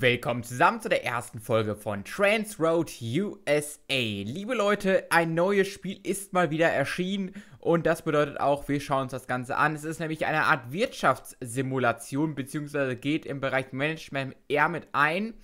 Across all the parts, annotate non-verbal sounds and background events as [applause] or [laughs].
Willkommen zusammen zu der ersten Folge von Transroad USA. Liebe Leute, ein neues Spiel ist mal wieder erschienen und das bedeutet auch, wir schauen uns das Ganze an. Es ist nämlich eine Art Wirtschaftssimulation beziehungsweise geht im Bereich Management eher mit ein.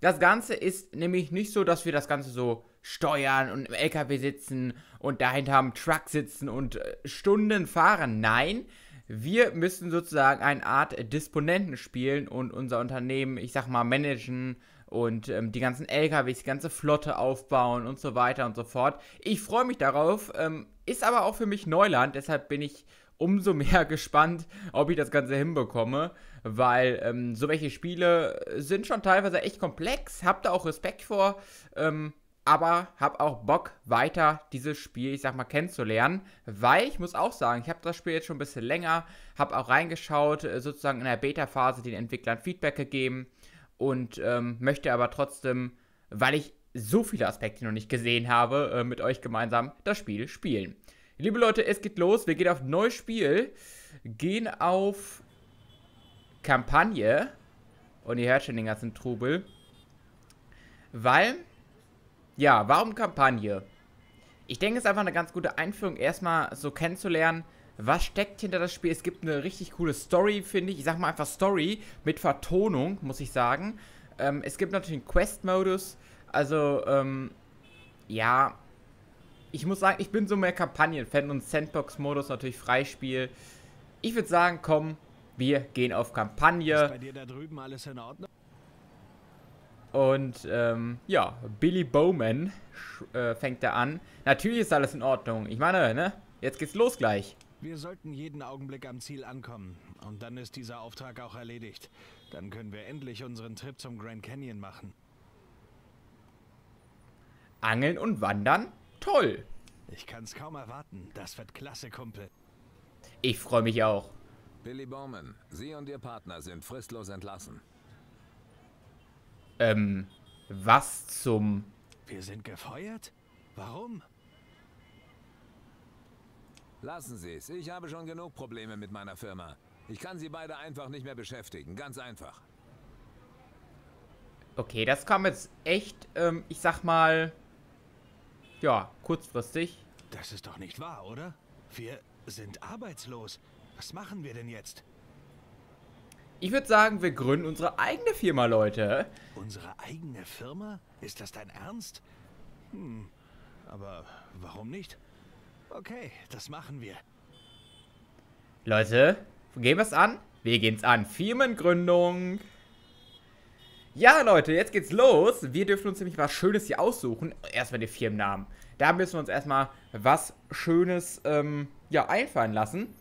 Das Ganze ist nämlich nicht so, dass wir das Ganze so steuern und im LKW sitzen und dahinter am Truck sitzen und äh, Stunden fahren. Nein, wir müssen sozusagen eine Art Disponenten spielen und unser Unternehmen, ich sag mal, managen und ähm, die ganzen LKWs, die ganze Flotte aufbauen und so weiter und so fort. Ich freue mich darauf, ähm, ist aber auch für mich Neuland, deshalb bin ich umso [laughs] mehr gespannt, ob ich das Ganze hinbekomme, weil ähm, so welche Spiele sind schon teilweise echt komplex, habt da auch Respekt vor. Ähm, aber habe auch Bock, weiter dieses Spiel, ich sag mal, kennenzulernen, weil ich muss auch sagen, ich habe das Spiel jetzt schon ein bisschen länger, habe auch reingeschaut, äh, sozusagen in der Beta-Phase den Entwicklern Feedback gegeben und ähm, möchte aber trotzdem, weil ich so viele Aspekte noch nicht gesehen habe, äh, mit euch gemeinsam das Spiel spielen. Liebe Leute, es geht los, wir gehen auf neues Spiel, gehen auf Kampagne. Und ihr hört schon den ganzen Trubel, weil ja, warum Kampagne? Ich denke, es ist einfach eine ganz gute Einführung, erstmal so kennenzulernen, was steckt hinter das Spiel. Es gibt eine richtig coole Story, finde ich. Ich sag mal einfach Story mit Vertonung, muss ich sagen. Ähm, es gibt natürlich einen Quest-Modus. Also, ähm, ja. Ich muss sagen, ich bin so mehr Kampagnen-Fan und Sandbox-Modus natürlich Freispiel. Ich würde sagen, komm, wir gehen auf Kampagne. Ist bei dir da drüben alles in Ordnung? Und ähm, ja, Billy Bowman äh, fängt da an. Natürlich ist alles in Ordnung. Ich meine, ne? Jetzt geht's los gleich. Wir sollten jeden Augenblick am Ziel ankommen. Und dann ist dieser Auftrag auch erledigt. Dann können wir endlich unseren Trip zum Grand Canyon machen. Angeln und Wandern? Toll. Ich kann's kaum erwarten. Das wird klasse, Kumpel. Ich freue mich auch. Billy Bowman, Sie und Ihr Partner sind fristlos entlassen. Ähm, was zum... Wir sind gefeuert? Warum? Lassen Sie es. Ich habe schon genug Probleme mit meiner Firma. Ich kann Sie beide einfach nicht mehr beschäftigen. Ganz einfach. Okay, das kam jetzt echt, ähm, ich sag mal, ja, kurzfristig. Das ist doch nicht wahr, oder? Wir sind arbeitslos. Was machen wir denn jetzt? Ich würde sagen, wir gründen unsere eigene Firma, Leute. Unsere eigene Firma? Ist das dein Ernst? Hm, aber warum nicht? Okay, das machen wir. Leute, gehen wir es an? Wir gehen es an. Firmengründung. Ja, Leute, jetzt geht's los. Wir dürfen uns nämlich was Schönes hier aussuchen. Erstmal den Firmennamen. Da müssen wir uns erstmal was Schönes ähm, ja, einfallen lassen.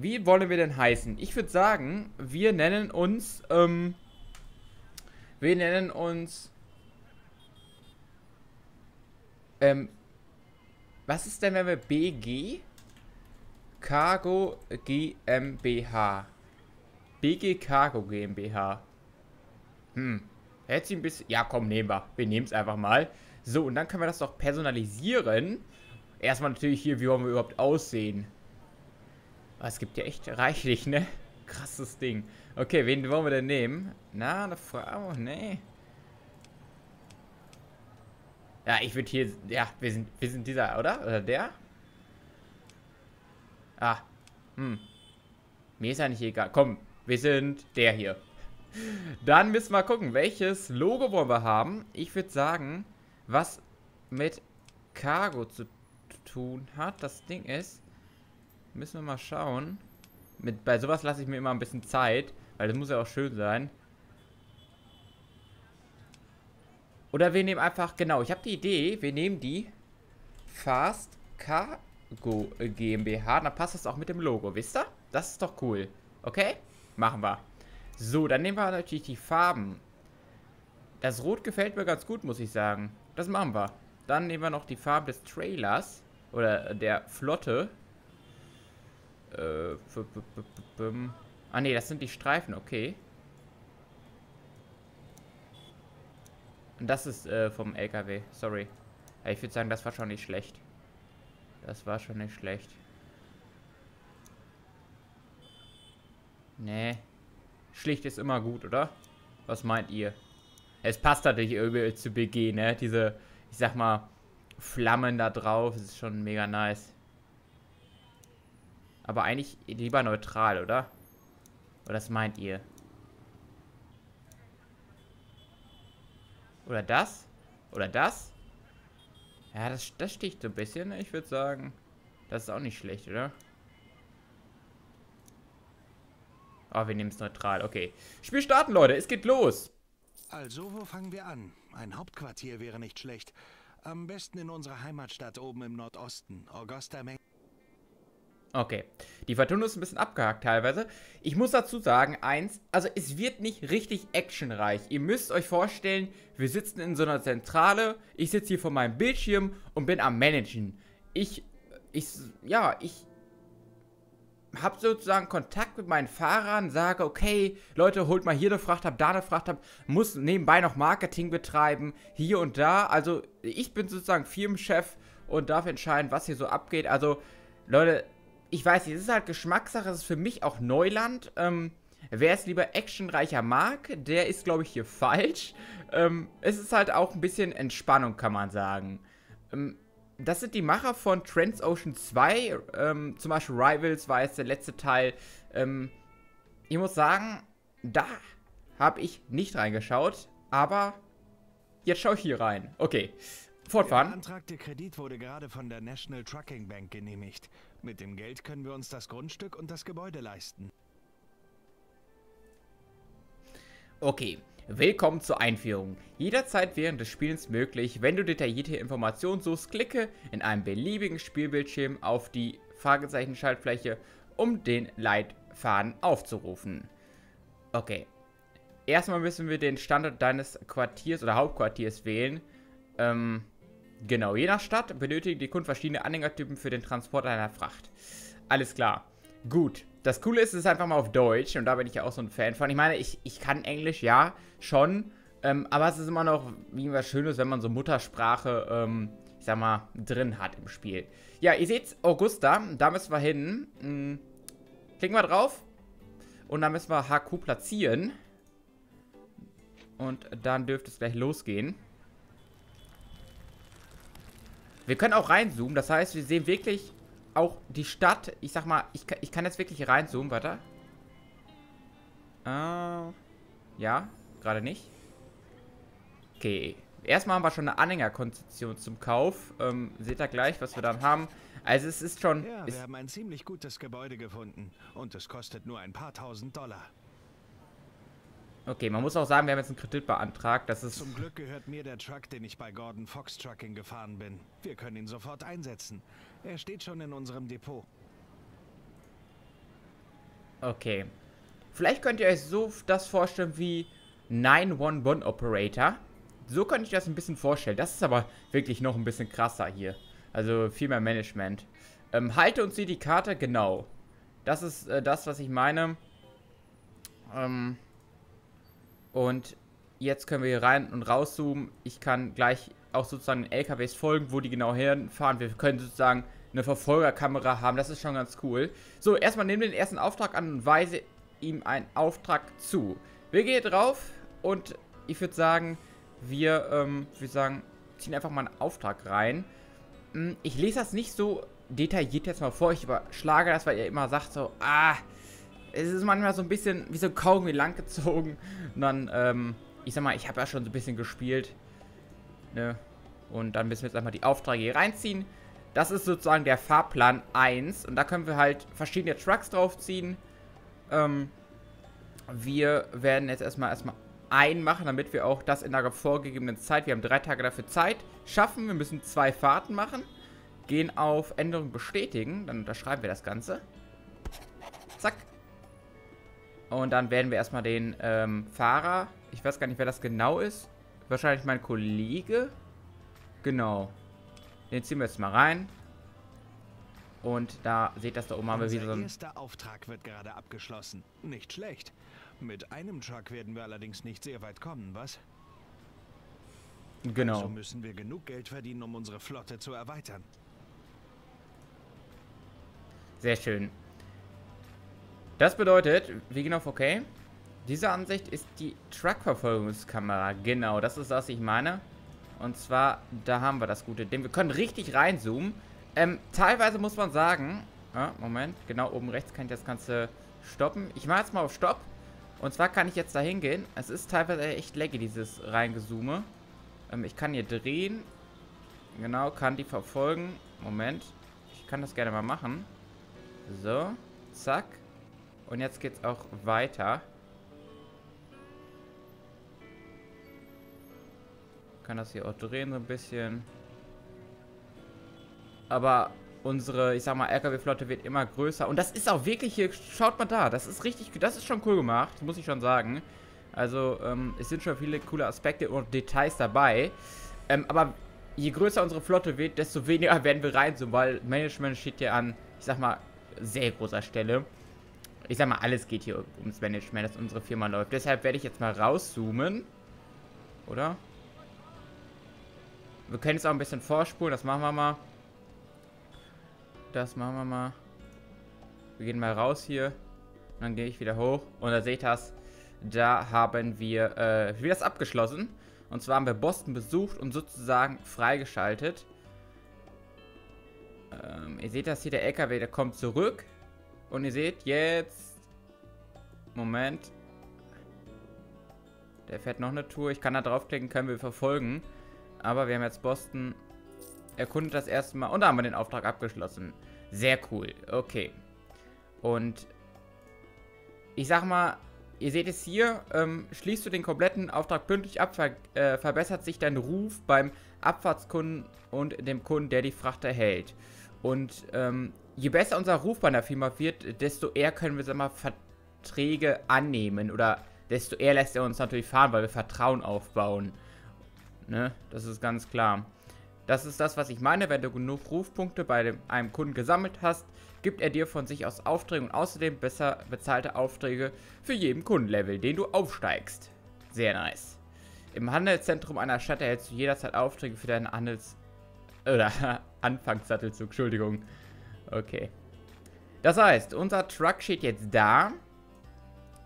Wie wollen wir denn heißen? Ich würde sagen, wir nennen uns, ähm, wir nennen uns, ähm, was ist denn, wenn wir BG Cargo GmbH BG Cargo GmbH Hm, hätte sie ein bisschen, ja komm, nehmen wir, wir nehmen es einfach mal. So, und dann können wir das doch personalisieren. Erstmal natürlich hier, wie wollen wir überhaupt aussehen? Oh, es gibt ja echt reichlich, ne? Krasses Ding. Okay, wen wollen wir denn nehmen? Na, eine Frau? Nee. Ja, ich würde hier... Ja, wir sind, wir sind dieser, oder? Oder der? Ah. Hm. Mir ist ja nicht egal. Komm, wir sind der hier. Dann müssen wir gucken, welches Logo wollen wir haben. Ich würde sagen, was mit Cargo zu tun hat. Das Ding ist... Müssen wir mal schauen. Mit, bei sowas lasse ich mir immer ein bisschen Zeit, weil das muss ja auch schön sein. Oder wir nehmen einfach, genau, ich habe die Idee, wir nehmen die Fast Cargo GmbH, dann passt das auch mit dem Logo, wisst ihr? Das ist doch cool. Okay? Machen wir. So, dann nehmen wir natürlich die Farben. Das Rot gefällt mir ganz gut, muss ich sagen. Das machen wir. Dann nehmen wir noch die Farben des Trailers. Oder der Flotte. Äh, ah ne, das sind die Streifen, okay. Und das ist äh, vom LKW, sorry. Ja, ich würde sagen, das war schon nicht schlecht. Das war schon nicht schlecht. Nee. Schlicht ist immer gut, oder? Was meint ihr? Es passt natürlich irgendwie zu BG, ne? Diese, ich sag mal, Flammen da drauf. Das ist schon mega nice. Aber eigentlich lieber neutral, oder? Oder was meint ihr? Oder das? Oder das? Ja, das, das sticht so ein bisschen. Ich würde sagen, das ist auch nicht schlecht, oder? Oh, wir nehmen es neutral. Okay. Spiel starten, Leute. Es geht los. Also, wo fangen wir an? Ein Hauptquartier wäre nicht schlecht. Am besten in unserer Heimatstadt oben im Nordosten, Augusta, Maine. Okay. Die Vertonung ist ein bisschen abgehakt teilweise. Ich muss dazu sagen, eins, also es wird nicht richtig actionreich. Ihr müsst euch vorstellen, wir sitzen in so einer Zentrale, ich sitze hier vor meinem Bildschirm und bin am Managen. Ich, ich, ja, ich habe sozusagen Kontakt mit meinen Fahrern, sage, okay, Leute, holt mal hier eine Fracht ab, da eine Fracht ab, muss nebenbei noch Marketing betreiben, hier und da. Also ich bin sozusagen Firmenchef und darf entscheiden, was hier so abgeht. Also, Leute, ich weiß nicht, es ist halt Geschmackssache, es ist für mich auch Neuland. Ähm, wer es lieber actionreicher mag, der ist, glaube ich, hier falsch. Ähm, es ist halt auch ein bisschen Entspannung, kann man sagen. Ähm, das sind die Macher von Transocean 2. Ähm, zum Beispiel Rivals war jetzt der letzte Teil. Ähm, ich muss sagen, da habe ich nicht reingeschaut, aber jetzt schaue ich hier rein. Okay, fortfahren. Der beantragte Kredit wurde gerade von der National Trucking Bank genehmigt. Mit dem Geld können wir uns das Grundstück und das Gebäude leisten. Okay, willkommen zur Einführung. Jederzeit während des Spielens möglich, wenn du detaillierte Informationen suchst, klicke in einem beliebigen Spielbildschirm auf die Fragezeichen-Schaltfläche, um den Leitfaden aufzurufen. Okay. Erstmal müssen wir den Standort deines Quartiers oder Hauptquartiers wählen. Ähm, Genau, je nach Stadt benötigen die Kunden verschiedene Anhängertypen für den Transport einer Fracht. Alles klar. Gut. Das Coole ist, es ist einfach mal auf Deutsch und da bin ich ja auch so ein Fan von. Ich meine, ich, ich kann Englisch, ja, schon. Ähm, aber es ist immer noch wie was Schönes, wenn man so Muttersprache, ähm, ich sag mal, drin hat im Spiel. Ja, ihr seht Augusta, da müssen wir hin. Hm, klicken wir drauf. Und dann müssen wir HQ platzieren. Und dann dürfte es gleich losgehen. Wir können auch reinzoomen, das heißt, wir sehen wirklich auch die Stadt. Ich sag mal, ich, ich kann jetzt wirklich reinzoomen, warte. Äh, ja, gerade nicht. Okay, erstmal haben wir schon eine Anhängerkonzeption zum Kauf. Ähm, seht ihr gleich, was wir dann haben. Also es ist schon... Ja, wir haben ein ziemlich gutes Gebäude gefunden. Und es kostet nur ein paar tausend Dollar. Okay, man muss auch sagen, wir haben jetzt einen Kredit beantragt. Das ist Zum Glück gehört mir der Truck, den ich bei Gordon Fox Trucking gefahren bin. Wir können ihn sofort einsetzen. Er steht schon in unserem Depot. Okay. Vielleicht könnt ihr euch so das vorstellen wie 911 Operator. So könnte ich das ein bisschen vorstellen. Das ist aber wirklich noch ein bisschen krasser hier. Also viel mehr Management. Ähm, halte uns hier die Karte, genau. Das ist äh, das, was ich meine. Ähm, und jetzt können wir hier rein und rauszoomen. Ich kann gleich auch sozusagen den LKWs folgen, wo die genau hinfahren. Wir können sozusagen eine Verfolgerkamera haben. Das ist schon ganz cool. So, erstmal nehmen wir den ersten Auftrag an und weise ihm einen Auftrag zu. Wir gehen hier drauf und ich würde sagen, wir, ähm, wir sagen, ziehen einfach mal einen Auftrag rein. Hm, ich lese das nicht so detailliert jetzt mal vor. Ich überschlage das, weil ihr immer sagt so, ah, es ist manchmal so ein bisschen wie so Kaugummi langgezogen. Und dann, ähm, ich sag mal, ich habe ja schon so ein bisschen gespielt. Ne? Und dann müssen wir jetzt einmal die Aufträge hier reinziehen. Das ist sozusagen der Fahrplan 1. Und da können wir halt verschiedene Trucks draufziehen. Ähm, wir werden jetzt erstmal erstmal einen machen, damit wir auch das in der vorgegebenen Zeit, wir haben drei Tage dafür Zeit, schaffen. Wir müssen zwei Fahrten machen. Gehen auf Änderung bestätigen. Dann unterschreiben wir das Ganze. Zack. Und dann werden wir erstmal den ähm, Fahrer, ich weiß gar nicht, wer das genau ist. Wahrscheinlich mein Kollege. Genau. Den ziehen wir jetzt mal rein. Und da seht ihr das da oben haben wir wieder so ein... Der erste Auftrag wird gerade abgeschlossen. Nicht schlecht. Mit einem Truck werden wir allerdings nicht sehr weit kommen, was? Genau. Also müssen wir genug Geld verdienen, um unsere Flotte zu erweitern. Sehr schön. Das bedeutet, wir gehen auf OK. Diese Ansicht ist die Truck-Verfolgungskamera. Genau, das ist, was ich meine. Und zwar, da haben wir das gute Ding. Wir können richtig reinzoomen. Ähm, teilweise muss man sagen... Ah, Moment, genau oben rechts kann ich das Ganze stoppen. Ich mache jetzt mal auf Stopp. Und zwar kann ich jetzt da hingehen. Es ist teilweise echt laggy, dieses Reingezoome. Ähm, ich kann hier drehen. Genau, kann die verfolgen. Moment. Ich kann das gerne mal machen. So. Zack. Und jetzt geht's auch weiter. Kann das hier auch drehen so ein bisschen. Aber unsere, ich sag mal, LKW-Flotte wird immer größer. Und das ist auch wirklich hier, schaut mal da, das ist richtig, das ist schon cool gemacht, muss ich schon sagen. Also, ähm, es sind schon viele coole Aspekte und Details dabei. Ähm, aber je größer unsere Flotte wird, desto weniger [laughs] werden wir reinzoomen, weil Management steht hier an, ich sag mal, sehr großer Stelle. Ich sag mal, alles geht hier ums Management, dass unsere Firma läuft. Deshalb werde ich jetzt mal rauszoomen. Oder? Wir können jetzt auch ein bisschen vorspulen, das machen wir mal. Das machen wir mal. Wir gehen mal raus hier. Und dann gehe ich wieder hoch. Und da seht ihr das. Da haben wir äh, wieder das abgeschlossen. Und zwar haben wir Boston besucht und sozusagen freigeschaltet. Ähm, ihr seht das hier, der LKW, der kommt zurück. Und ihr seht jetzt... Moment. Der fährt noch eine Tour. Ich kann da draufklicken, können wir verfolgen. Aber wir haben jetzt Boston erkundet das erste Mal. Und da haben wir den Auftrag abgeschlossen. Sehr cool. Okay. Und ich sag mal, ihr seht es hier, ähm, schließt du den kompletten Auftrag pünktlich ab, ver äh, verbessert sich dein Ruf beim Abfahrtskunden und dem Kunden, der die Fracht erhält. Und ähm, je besser unser Ruf bei einer Firma wird, desto eher können wir, sag mal, Verträge annehmen. Oder desto eher lässt er uns natürlich fahren, weil wir Vertrauen aufbauen. Ne? Das ist ganz klar. Das ist das, was ich meine. Wenn du genug Rufpunkte bei dem, einem Kunden gesammelt hast, gibt er dir von sich aus Aufträge und außerdem besser bezahlte Aufträge für jeden Kundenlevel, den du aufsteigst. Sehr nice. Im Handelszentrum einer Stadt erhältst du jederzeit Aufträge für deinen Handels... Oder [laughs] Anfangssattelzug, Entschuldigung. Okay. Das heißt, unser Truck steht jetzt da.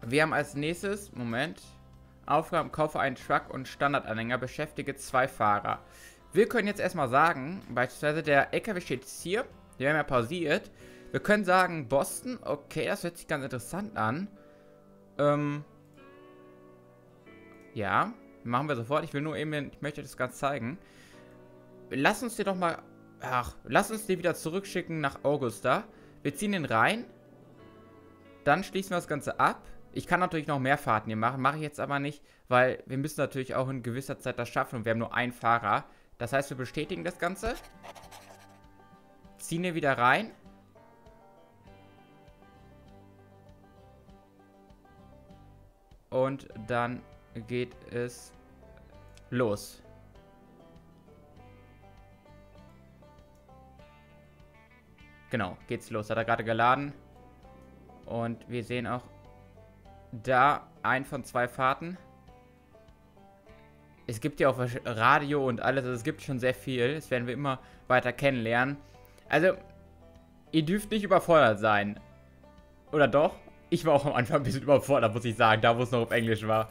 Wir haben als nächstes, Moment, Aufgaben, kaufe einen Truck und Standardanhänger, beschäftige zwei Fahrer. Wir können jetzt erstmal sagen, beispielsweise der LKW steht jetzt hier, wir haben ja pausiert. Wir können sagen, Boston, okay, das hört sich ganz interessant an. Ähm, ja, machen wir sofort. Ich will nur eben, ich möchte das ganz zeigen. Lass uns den doch mal, ach, lass uns den wieder zurückschicken nach Augusta. Wir ziehen den rein. Dann schließen wir das Ganze ab. Ich kann natürlich noch mehr Fahrten hier machen, mache ich jetzt aber nicht, weil wir müssen natürlich auch in gewisser Zeit das schaffen und wir haben nur einen Fahrer. Das heißt, wir bestätigen das Ganze. Ziehen hier wieder rein. Und dann geht es los. Genau, geht's los. Hat er gerade geladen. Und wir sehen auch da ein von zwei Fahrten. Es gibt ja auch Radio und alles, also es gibt schon sehr viel. Das werden wir immer weiter kennenlernen. Also, ihr dürft nicht überfordert sein. Oder doch? Ich war auch am Anfang ein bisschen überfordert, muss ich sagen, da wo es noch auf Englisch war.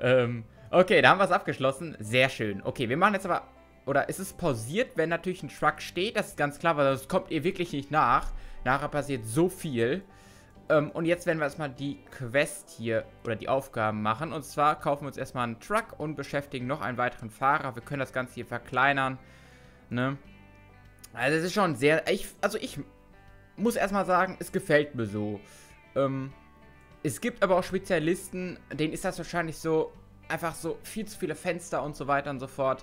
Ähm, okay, da haben wir es abgeschlossen. Sehr schön. Okay, wir machen jetzt aber... Oder ist es pausiert, wenn natürlich ein Truck steht? Das ist ganz klar, weil das kommt ihr wirklich nicht nach. Nachher passiert so viel. Ähm, und jetzt werden wir erstmal die Quest hier oder die Aufgaben machen. Und zwar kaufen wir uns erstmal einen Truck und beschäftigen noch einen weiteren Fahrer. Wir können das Ganze hier verkleinern. Ne? Also es ist schon sehr... Ich, also ich muss erstmal sagen, es gefällt mir so. Ähm, es gibt aber auch Spezialisten, denen ist das wahrscheinlich so... Einfach so viel zu viele Fenster und so weiter und so fort.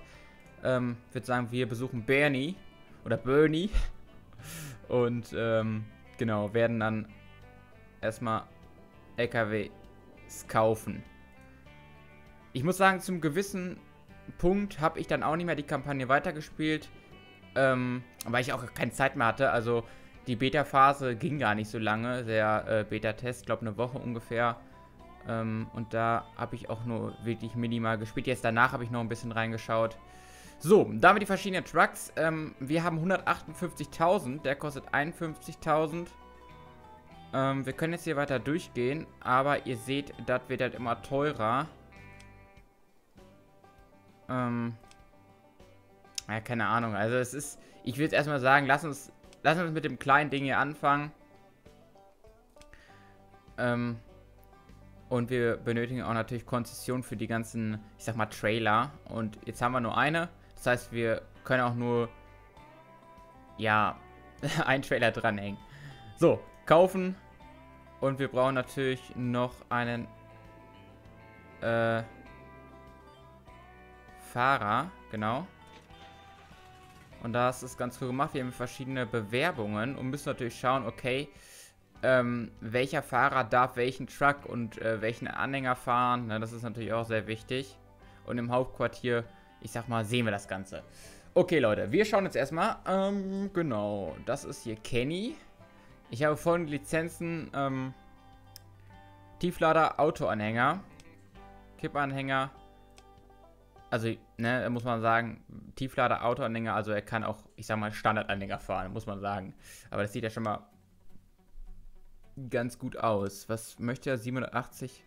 Ähm, ich würde sagen, wir besuchen Bernie. Oder Bernie. Und, ähm, genau, werden dann erstmal LKWs kaufen. Ich muss sagen, zum gewissen Punkt habe ich dann auch nicht mehr die Kampagne weitergespielt, ähm, weil ich auch keine Zeit mehr hatte. Also die Beta-Phase ging gar nicht so lange, der äh, Beta-Test, glaube eine Woche ungefähr. Ähm, und da habe ich auch nur wirklich minimal gespielt. Jetzt danach habe ich noch ein bisschen reingeschaut. So, da haben wir die verschiedenen Trucks. Ähm, wir haben 158.000, der kostet 51.000. Ähm, wir können jetzt hier weiter durchgehen, aber ihr seht, das wird halt immer teurer. Ähm, ja, keine Ahnung. Also es ist, ich jetzt erstmal sagen, lass uns, lass uns mit dem kleinen Ding hier anfangen. Ähm, und wir benötigen auch natürlich Konzession für die ganzen, ich sag mal, Trailer. Und jetzt haben wir nur eine. Das heißt, wir können auch nur, ja, [laughs] einen Trailer dranhängen. So, kaufen. Und wir brauchen natürlich noch einen äh, Fahrer, genau. Und das ist ganz cool gemacht. Wir haben verschiedene Bewerbungen und müssen natürlich schauen, okay, ähm, welcher Fahrer darf welchen Truck und äh, welchen Anhänger fahren. Na, das ist natürlich auch sehr wichtig. Und im Hauptquartier, ich sag mal, sehen wir das Ganze. Okay, Leute, wir schauen jetzt erstmal. Ähm, genau, das ist hier Kenny. Ich habe folgende Lizenzen. Ähm, Tieflader, Autoanhänger, Kippanhänger. Also, ne, muss man sagen, Tieflader, Autoanhänger, also er kann auch, ich sag mal, Standardanhänger fahren, muss man sagen. Aber das sieht ja schon mal ganz gut aus. Was möchte er? 780?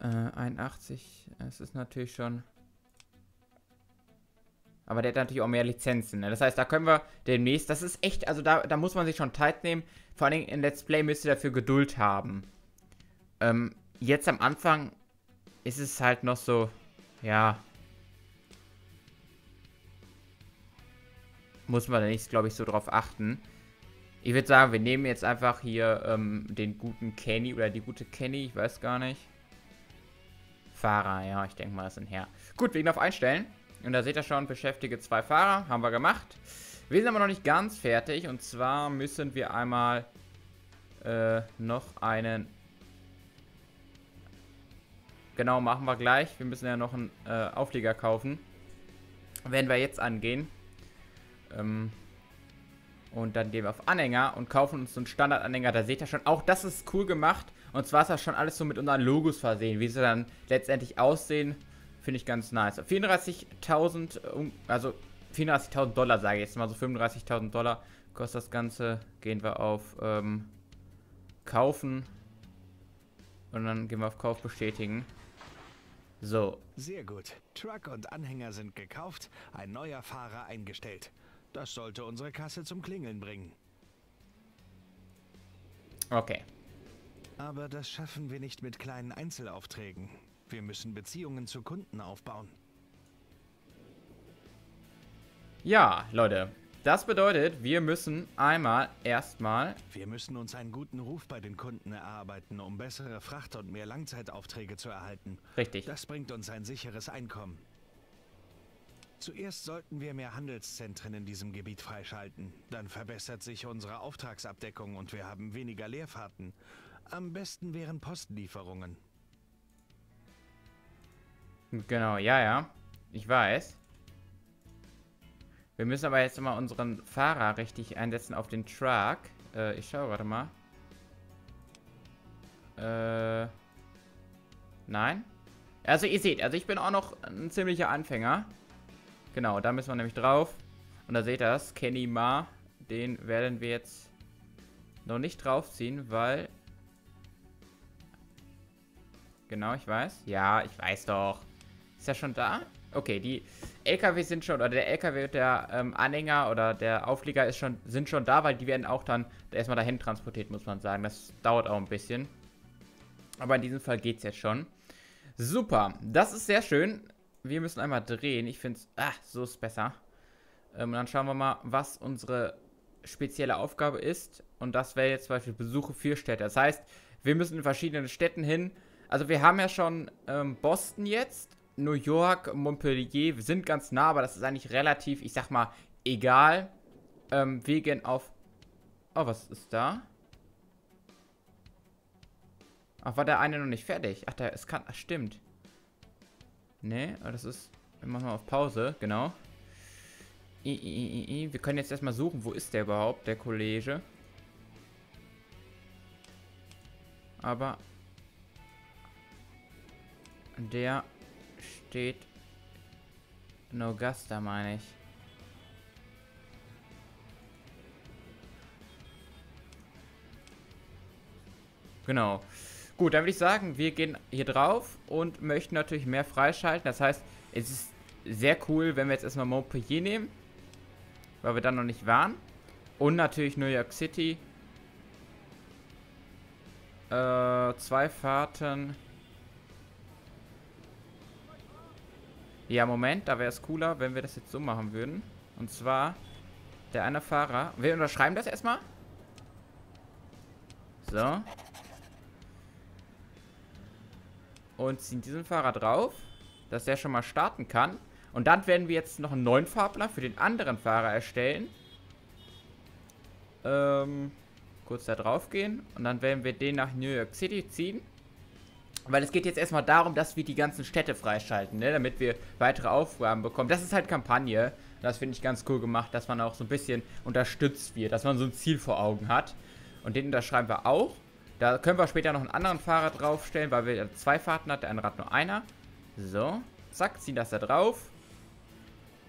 Äh, 81. Es ist natürlich schon... Aber der hat natürlich auch mehr Lizenzen. Ne? Das heißt, da können wir demnächst... Das ist echt... Also da, da muss man sich schon Zeit nehmen. Vor allem in Let's Play müsst ihr dafür Geduld haben. Ähm, jetzt am Anfang ist es halt noch so... Ja... Muss man da nicht, glaube ich, so drauf achten. Ich würde sagen, wir nehmen jetzt einfach hier ähm, den guten Kenny oder die gute Kenny, ich weiß gar nicht. Fahrer, ja, ich denke mal, das sind Herr. Gut, wir gehen auf Einstellen. Und da seht ihr schon, beschäftige zwei Fahrer, haben wir gemacht. Wir sind aber noch nicht ganz fertig. Und zwar müssen wir einmal äh, noch einen... Genau, machen wir gleich. Wir müssen ja noch einen äh, Auflieger kaufen. Werden wir jetzt angehen. Ähm, und dann gehen wir auf Anhänger und kaufen uns so einen Standardanhänger. Da seht ihr schon, auch das ist cool gemacht. Und zwar ist das schon alles so mit unseren Logos versehen. Wie sie dann letztendlich aussehen, finde ich ganz nice. 34.000, also 34.000 Dollar sage ich jetzt mal, so 35.000 Dollar kostet das Ganze. Gehen wir auf ähm, Kaufen. Und dann gehen wir auf Kauf bestätigen. So. Sehr gut. Truck und Anhänger sind gekauft, ein neuer Fahrer eingestellt. Das sollte unsere Kasse zum Klingeln bringen. Okay. Aber das schaffen wir nicht mit kleinen Einzelaufträgen. Wir müssen Beziehungen zu Kunden aufbauen. Ja, Leute. Das bedeutet, wir müssen einmal erstmal... Wir müssen uns einen guten Ruf bei den Kunden erarbeiten, um bessere Fracht und mehr Langzeitaufträge zu erhalten. Richtig. Das bringt uns ein sicheres Einkommen. Zuerst sollten wir mehr Handelszentren in diesem Gebiet freischalten. Dann verbessert sich unsere Auftragsabdeckung und wir haben weniger Leerfahrten. Am besten wären Postlieferungen. Genau, ja, ja. Ich weiß. Wir müssen aber jetzt mal unseren Fahrer richtig einsetzen auf den Truck. Äh, ich schaue gerade mal. Äh. Nein. Also ihr seht, also ich bin auch noch ein ziemlicher Anfänger. Genau, da müssen wir nämlich drauf. Und da seht ihr das, Kenny Ma, den werden wir jetzt noch nicht draufziehen, weil... Genau, ich weiß. Ja, ich weiß doch. Ist er schon da? Okay, die LKW sind schon, oder der LKW der ähm, Anhänger oder der Auflieger ist schon, sind schon da, weil die werden auch dann erstmal dahin transportiert, muss man sagen. Das dauert auch ein bisschen. Aber in diesem Fall geht es jetzt schon. Super, das ist sehr schön wir müssen einmal drehen. Ich finde es, ah, so ist besser. Ähm, dann schauen wir mal, was unsere spezielle Aufgabe ist. Und das wäre jetzt zum Beispiel Besuche vier Städte. Das heißt, wir müssen in verschiedenen Städten hin. Also wir haben ja schon ähm, Boston jetzt, New York, Montpellier. Wir sind ganz nah, aber das ist eigentlich relativ, ich sag mal, egal. Ähm, wir gehen auf... Oh, was ist da? Ach, war der eine noch nicht fertig? Ach, der, es kann... Ach, stimmt. Ne, das ist... Wir machen mal auf Pause, genau. I, I, I, wir können jetzt erstmal suchen, wo ist der überhaupt, der Kollege. Aber... Der steht... in Augusta, meine ich. Genau. Gut, dann würde ich sagen, wir gehen hier drauf und möchten natürlich mehr freischalten. Das heißt, es ist sehr cool, wenn wir jetzt erstmal Montpellier nehmen, weil wir dann noch nicht waren. Und natürlich New York City. Äh, zwei Fahrten. Ja, Moment, da wäre es cooler, wenn wir das jetzt so machen würden. Und zwar, der eine Fahrer. Wir unterschreiben das erstmal. So. Und ziehen diesen Fahrer drauf, dass der schon mal starten kann. Und dann werden wir jetzt noch einen neuen Fahrplan für den anderen Fahrer erstellen. Ähm, kurz da drauf gehen. Und dann werden wir den nach New York City ziehen. Weil es geht jetzt erstmal darum, dass wir die ganzen Städte freischalten, ne? damit wir weitere Aufgaben bekommen. Das ist halt Kampagne. Das finde ich ganz cool gemacht, dass man auch so ein bisschen unterstützt wird, dass man so ein Ziel vor Augen hat. Und den unterschreiben wir auch. Da können wir später noch einen anderen Fahrer draufstellen, weil wir zwei Fahrten hat, der andere hat nur einer. So, zack, ziehen das da drauf.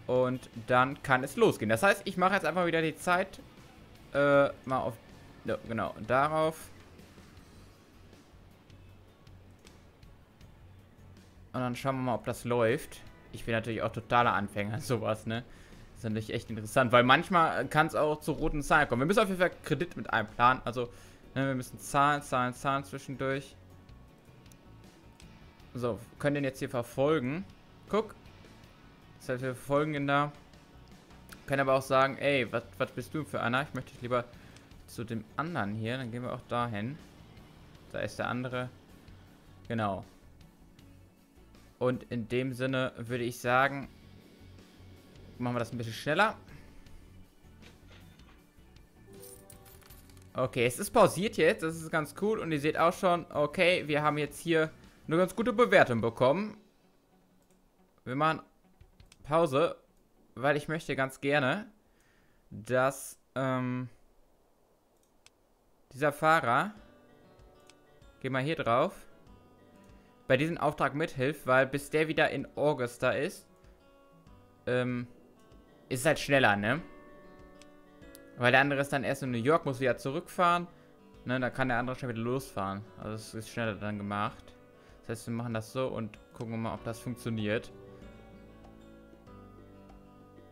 Und dann kann es losgehen. Das heißt, ich mache jetzt einfach wieder die Zeit äh, mal auf, no, genau, darauf. Und dann schauen wir mal, ob das läuft. Ich bin natürlich auch totaler Anfänger, [laughs] sowas, ne? Das ist natürlich echt interessant, weil manchmal kann es auch zu roten Zahlen kommen. Wir müssen auf jeden Fall Kredit mit einplanen, also ne, wir müssen zahlen, zahlen, zahlen zwischendurch. So, können den jetzt hier verfolgen. Guck. Das heißt, wir verfolgen ihn da. Können aber auch sagen, ey, was bist du für einer? Ich möchte lieber zu dem anderen hier. Dann gehen wir auch dahin. Da ist der andere. Genau. Und in dem Sinne würde ich sagen, machen wir das ein bisschen schneller. Okay, es ist pausiert jetzt. Das ist ganz cool. Und ihr seht auch schon, okay, wir haben jetzt hier eine ganz gute Bewertung bekommen. Wir machen Pause, weil ich möchte ganz gerne, dass ähm, dieser Fahrer, geh mal hier drauf, bei diesem Auftrag mithilft, weil bis der wieder in Augusta ist, ähm, ist es halt schneller, ne? Weil der andere ist dann erst in New York, muss wieder zurückfahren. Ne, da kann der andere schon wieder losfahren. Also es ist schneller dann gemacht. Das heißt, wir machen das so und gucken mal, ob das funktioniert.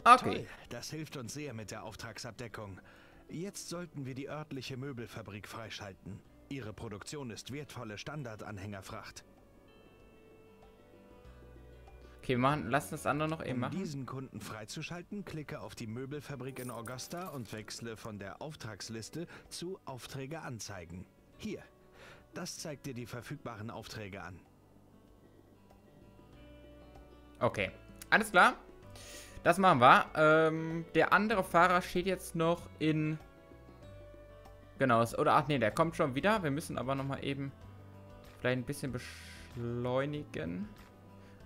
Okay. Toll, das hilft uns sehr mit der Auftragsabdeckung. Jetzt sollten wir die örtliche Möbelfabrik freischalten. Ihre Produktion ist wertvolle Standardanhängerfracht. Okay, wir machen, lass das andere noch eben machen. Um diesen Kunden freizuschalten, klicke auf die Möbelfabrik in Augusta und wechsle von der Auftragsliste zu Aufträge anzeigen. Hier. Das zeigt dir die verfügbaren Aufträge an. Okay, alles klar. Das machen wir. Ähm, der andere Fahrer steht jetzt noch in... Genau, oder ach nee, der kommt schon wieder. Wir müssen aber nochmal eben vielleicht ein bisschen beschleunigen.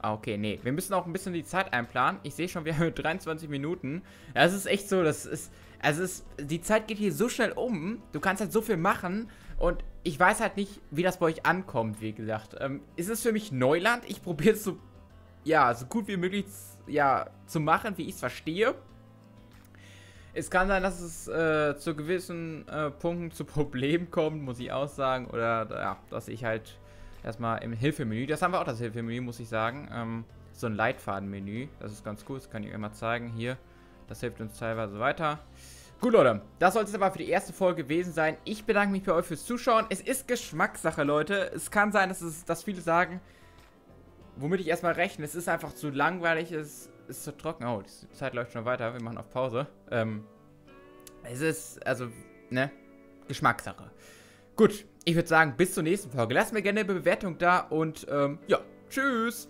Okay, nee. Wir müssen auch ein bisschen die Zeit einplanen. Ich sehe schon, wir haben [laughs] 23 Minuten. Das ist echt so, das ist... Also es ist, die Zeit geht hier so schnell um. Du kannst halt so viel machen. Und ich weiß halt nicht, wie das bei euch ankommt, wie gesagt. Ähm, ist es für mich Neuland? Ich probiere es so, ja, so gut wie möglich ja, zu machen, wie ich es verstehe. Es kann sein, dass es äh, zu gewissen äh, Punkten zu [laughs] Problemen kommt, muss ich auch sagen. Oder ja, dass ich halt erstmal im Hilfemenü. Das haben wir auch, das Hilfemenü, muss ich sagen. Ähm, so ein Leitfadenmenü. Das ist ganz cool, das kann ich euch mal zeigen. Hier, das hilft uns teilweise weiter. Gut, Leute, das sollte es aber für die erste Folge gewesen sein. Ich bedanke mich bei euch fürs Zuschauen. Es ist Geschmackssache, Leute. Es kann sein, dass, es, dass viele sagen, womit ich erstmal rechne, es ist einfach zu langweilig, es ist zu trocken. Oh, die Zeit läuft schon weiter. Wir machen auf Pause. Ähm, es ist, also, ne, Geschmackssache. Gut, ich würde sagen, bis zur nächsten Folge. Lasst mir gerne eine Bewertung da und ähm, ja, tschüss.